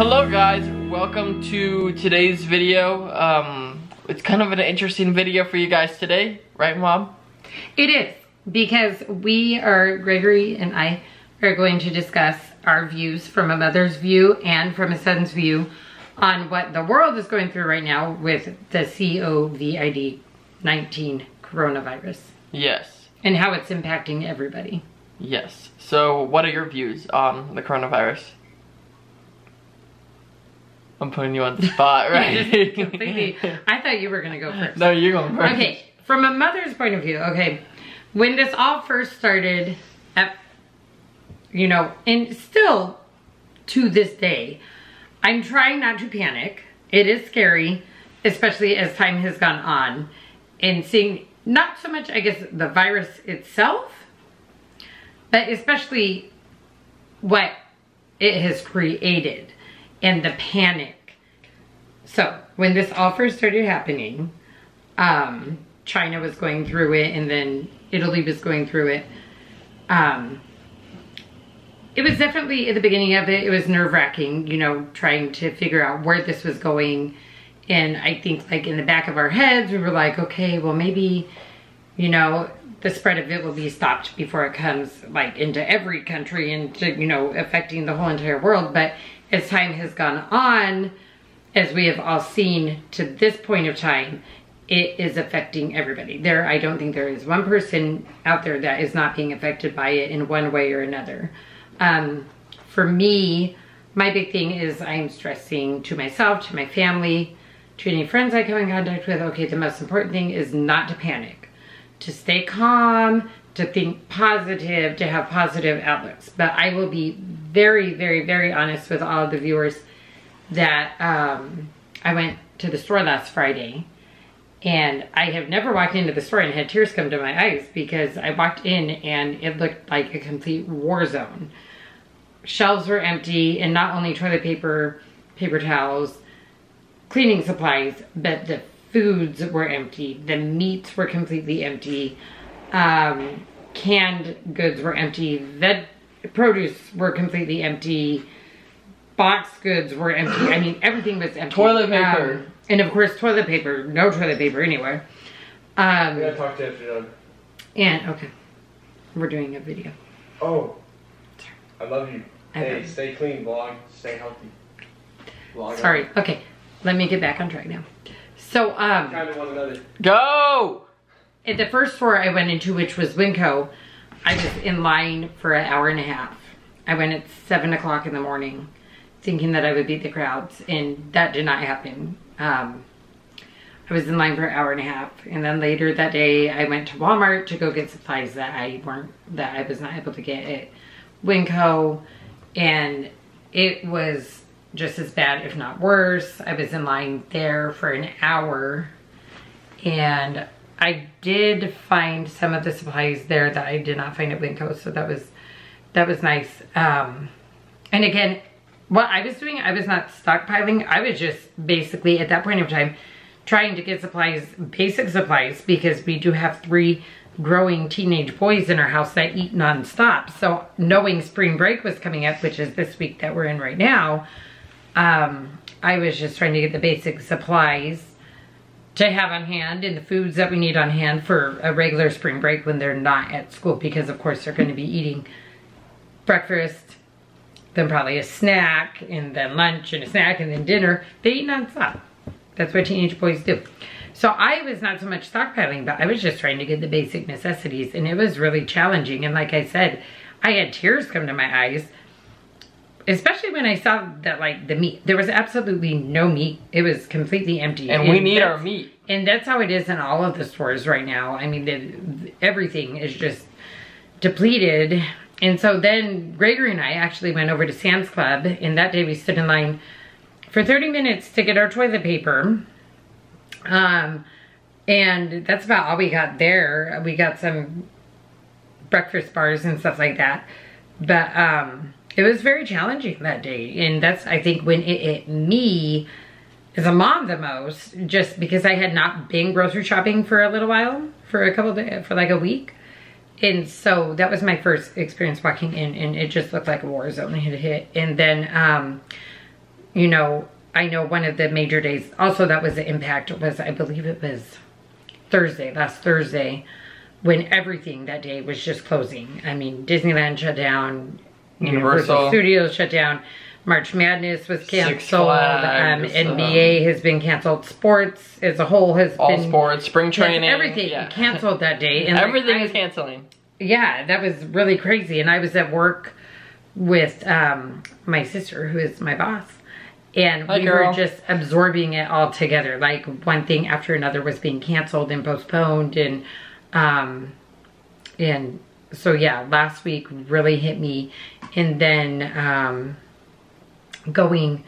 Hello guys, welcome to today's video. Um, it's kind of an interesting video for you guys today, right mom? It is, because we are, Gregory and I, are going to discuss our views from a mother's view and from a son's view on what the world is going through right now with the COVID-19 coronavirus Yes, and how it's impacting everybody. yes. So what are your views on the coronavirus? I'm putting you on the spot, right? Completely, I thought you were going to go first. no, you're going first. Okay, from a mother's point of view, okay, when this all first started, at, you know, and still to this day, I'm trying not to panic. It is scary, especially as time has gone on, and seeing not so much, I guess, the virus itself, but especially what it has created and the panic. So when this all first started happening, um, China was going through it and then Italy was going through it. Um, it was definitely at the beginning of it, it was nerve wracking, you know, trying to figure out where this was going. And I think like in the back of our heads, we were like, okay, well maybe, you know, the spread of it will be stopped before it comes like into every country and to, you know, affecting the whole entire world. But as time has gone on, as we have all seen to this point of time, it is affecting everybody. There, I don't think there is one person out there that is not being affected by it in one way or another. Um, for me, my big thing is I'm stressing to myself, to my family, to any friends I come in contact with, okay, the most important thing is not to panic, to stay calm, to think positive, to have positive outlooks. But I will be very, very, very honest with all of the viewers that um, I went to the store last Friday and I have never walked into the store and had tears come to my eyes because I walked in and it looked like a complete war zone. Shelves were empty and not only toilet paper, paper towels, cleaning supplies, but the foods were empty. The meats were completely empty. Um, canned goods were empty. Veg produce were completely empty. Box goods were empty. I mean, everything was empty. Toilet paper. Um, and of course, toilet paper. No toilet paper anywhere. Um, We gotta talk to you after you're done. and, okay. We're doing a video. Oh, I love you. I hey, love you. stay clean, vlog. Stay healthy. Vlog. Sorry. Okay. Let me get back on track now. So, um, Kind of one another. Go! at the first store I went into, which was Winco, I was in line for an hour and a half. I went at seven o'clock in the morning, thinking that I would beat the crowds, and that did not happen. Um, I was in line for an hour and a half, and then later that day, I went to Walmart to go get supplies that I weren't that I was not able to get at Winco, and it was just as bad, if not worse. I was in line there for an hour and I did find some of the supplies there that I did not find at Winco, so that was that was nice. Um, and again, what I was doing, I was not stockpiling. I was just basically at that point of time trying to get supplies, basic supplies, because we do have three growing teenage boys in our house that eat nonstop. So knowing spring break was coming up, which is this week that we're in right now, um, I was just trying to get the basic supplies to have on hand and the foods that we need on hand for a regular spring break when they're not at school because of course they're going to be eating breakfast then probably a snack and then lunch and a snack and then dinner they eat nonstop that's what teenage boys do so i was not so much stockpiling but i was just trying to get the basic necessities and it was really challenging and like i said i had tears come to my eyes especially when I saw that like the meat, there was absolutely no meat. It was completely empty. And we need our meat. And that's how it is in all of the stores right now. I mean, the, everything is just depleted. And so then Gregory and I actually went over to Sam's Club and that day we stood in line for 30 minutes to get our toilet paper. Um, and that's about all we got there. We got some breakfast bars and stuff like that. But um, it was very challenging that day. And that's, I think, when it hit me as a mom the most, just because I had not been grocery shopping for a little while, for a couple days, for like a week. And so that was my first experience walking in and it just looked like a war zone had hit. And then um, you know, I know one of the major days also that was the impact was, I believe it was Thursday, last Thursday, when everything that day was just closing. I mean, Disneyland shut down, Universal. Studios shut down, March Madness was canceled, um, Flags, NBA has been canceled, sports as a whole has All been sports, spring training, everything yeah. canceled that day. And like, Everything I- is canceling. yeah, that was really crazy. And I was at work with um, my sister, who is my boss. And Hi, we girl. were just absorbing it all together. Like one thing after another was being canceled and postponed. And, um, and so yeah, last week really hit me. And then, um, going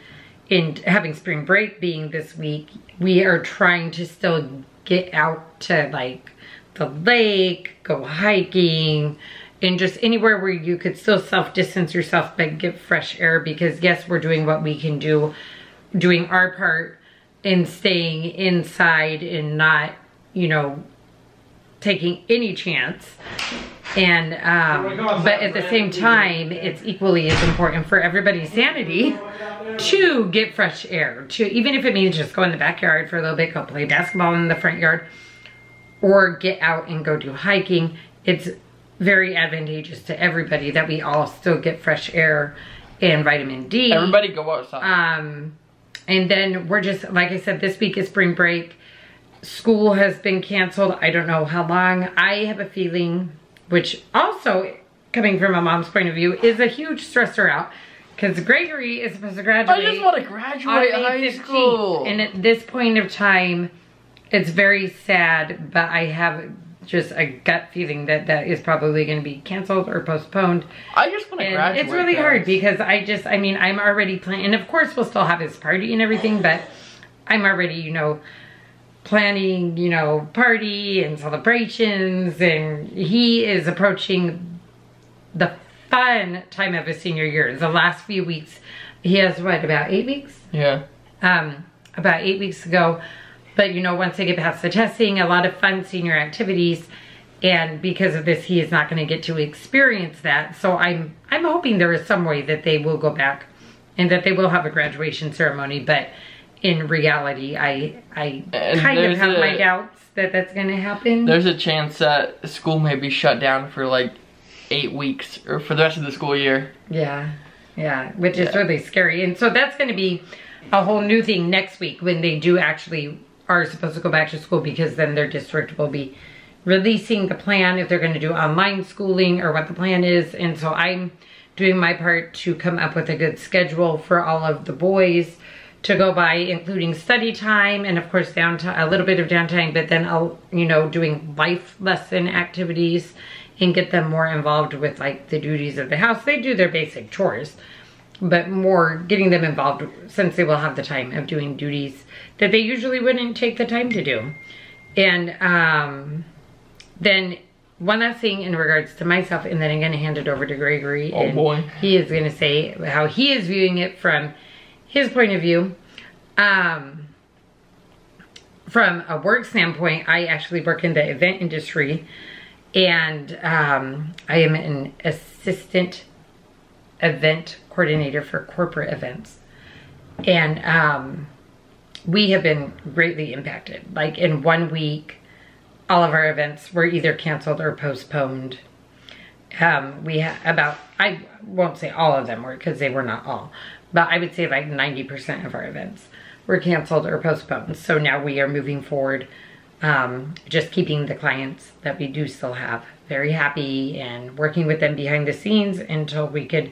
in having spring break being this week, we are trying to still get out to like the lake, go hiking, and just anywhere where you could still self distance yourself but get fresh air because yes, we're doing what we can do, doing our part in staying inside and not, you know, taking any chance. And um, but at the same time, it's equally as important for everybody's sanity to get fresh air. To even if it means just go in the backyard for a little bit, go play basketball in the front yard, or get out and go do hiking. It's very advantageous to everybody that we all still get fresh air and vitamin D. Everybody go outside. Um, and then we're just, like I said, this week is spring break. School has been canceled. I don't know how long. I have a feeling, which also, coming from a mom's point of view, is a huge stressor out. Because Gregory is supposed to graduate. I just want to graduate high 15th. school. And at this point of time, it's very sad, but I have just a gut feeling that that is probably going to be canceled or postponed. I just want to And graduate. it's really guys. hard because I just, I mean, I'm already planning, and of course we'll still have his party and everything, but I'm already, you know, planning, you know, party and celebrations, and he is approaching the fun time of his senior year. The last few weeks, he has what, about eight weeks? Yeah. um, about eight weeks ago. But you know, once they get past the testing, a lot of fun senior activities, and because of this, he is not going to get to experience that. So I'm I'm hoping there is some way that they will go back, and that they will have a graduation ceremony. But in reality, I I And kind of have my doubts that that's going to happen. There's a chance that school may be shut down for like eight weeks or for the rest of the school year. Yeah, yeah, which is really scary. And so that's going to be a whole new thing next week when they do actually are supposed to go back to school because then their district will be releasing the plan if they're going to do online schooling or what the plan is. And so I'm doing my part to come up with a good schedule for all of the boys to go by, including study time and of course downtime, a little bit of downtime, but then I'll, you know, doing life lesson activities and get them more involved with like the duties of the house. They do their basic chores, but more getting them involved since they will have the time of doing duties that they usually wouldn't take the time to do. And um, then one last thing in regards to myself, and then I'm going to hand it over to Gregory. Oh, and boy. He is going to say how he is viewing it from his point of view. Um, from a work standpoint, I actually work in the event industry and um, I am an assistant event coordinator for corporate events. And um, we have been greatly impacted. Like in one week, all of our events were either canceled or postponed. Um, we ha- about, I won't say all of them were because they were not all, but I would say like 90% of our events were canceled or postponed. So now we are moving forward, um, just keeping the clients that we do still have very happy and working with them behind the scenes until we could,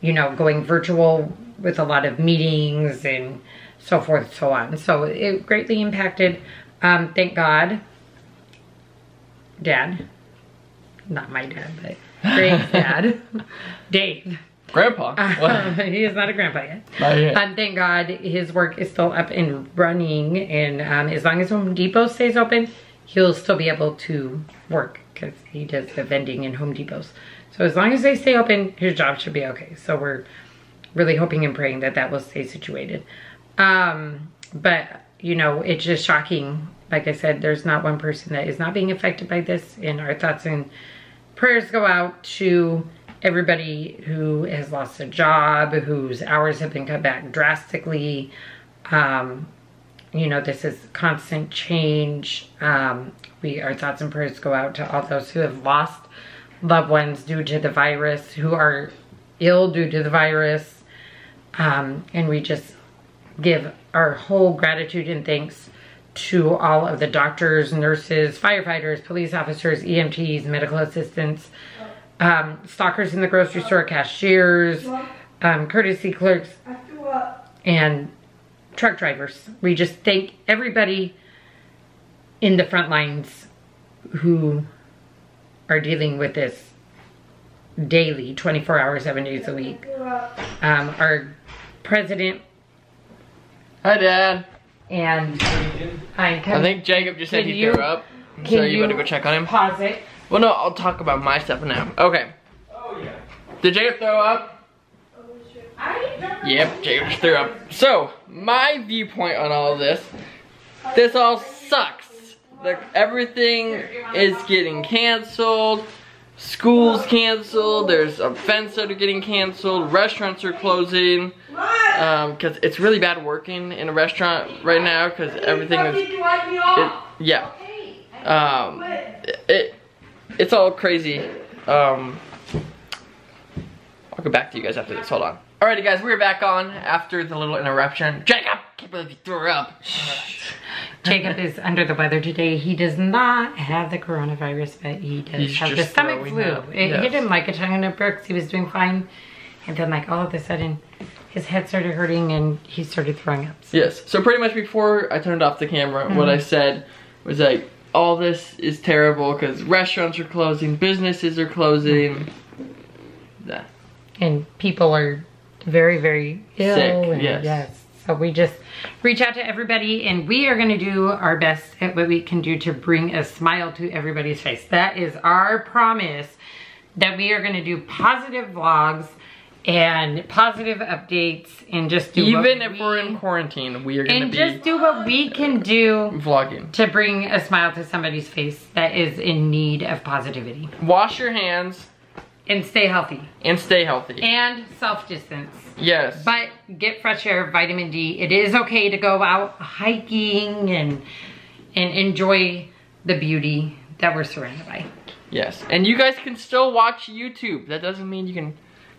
you know, going virtual with a lot of meetings and so forth, so on. So it greatly impacted. Um, thank God, Dad, not my dad, but Greg's dad, Dave. Grandpa. What? he is not a grandpa yet. Not yet. Um, thank God his work is still up and running, and um, as long as Home Depot stays open, he'll still be able to work because he does the vending in Home Depots. So as long as they stay open, his job should be okay. So we're really hoping and praying that that will stay situated. Um, but you know, it's just shocking. Like I said, there's not one person that is not being affected by this, and our thoughts and prayers go out to everybody who has lost a job, whose hours have been cut back drastically. Um, you know, this is constant change. Um, we our thoughts and prayers go out to all those who have lost loved ones due to the virus, who are ill due to the virus. Um, and we just give our whole gratitude and thanks to all of the doctors, nurses, firefighters, police officers, EMTs, medical assistants, um, stockers in the grocery store, cashiers, um, courtesy clerks, and truck drivers. We just thank everybody in the front lines who are dealing with this daily, 24 hours, seven days a week. Um, our president Hi, Dad. and I, I think Jacob just said he you- threw up. can So you, you- better go check on him. pause it. Well, no, I'll talk about my stuff now. Okay. Oh yeah. Did Jacob throw up? Yep, Jacob just threw up. So, my viewpoint on all of this, this all sucks. Like, everything is getting canceled. School's canceled. There's events that are getting canceled. Restaurants are closing. Um, cause it's really bad working in a restaurant right now because everything is, it, yeah. Um, it, it's all crazy. Um, I'll go back to you guys after this. Hold on. Alrighty, guys, we're back on after the little interruption. Jacob, can't believe you threw up. Jacob is under the weather today. He does not have the coronavirus, but he does He's have the stomach flu. up. It Yes. hit him like a ton of bricks. He was doing fine. And then like all of a sudden, his head started hurting and he started throwing up. So Yes. So pretty much before I turned off the camera, what I said was like, all this is terrible because restaurants are closing, businesses are closing. Mm-hmm. Yeah. and people are very, very ill. Sick, and yes. So we just reach out to everybody and we are gonna do our best at what we can do to bring a smile to everybody's face. That is our promise that we are gonna do positive vlogs and positive updates and just do what Even if we- we're in quarantine, we are gonna and be just do what we can do vlogging. to bring a smile to somebody's face that is in need of positivity Wash your hands and stay healthy and stay healthy. and self-distance. yes. But get fresh air, vitamin D. It is okay to go out hiking and and enjoy the beauty that we're surrounded by. Yes, and you guys can still watch YouTube. That doesn't mean you can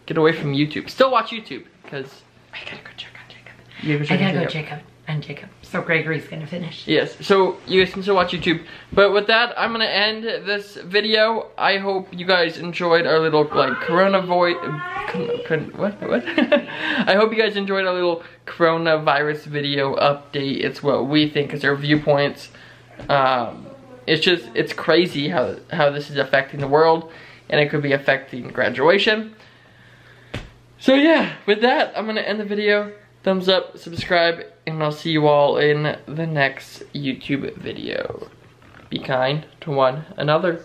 get away from YouTube. Still watch YouTube, because I gotta go check on Jacob. you I gotta go Jacob and Jacob. So Gregory's gonna finish. Yes, so you guys can still watch YouTube. But with that, I'm gonna end this video. I hope you guys enjoyed our little like Corona voice. What? What? I hope you guys enjoyed our little coronavirus video update. It's what we think is our viewpoints. Um, it's just it's crazy how how this is affecting the world, and it could be affecting graduation. So yeah, with that, I'm gonna end the video. Thumbs up, subscribe, and I'll see you all in the next YouTube video. Be kind to one another.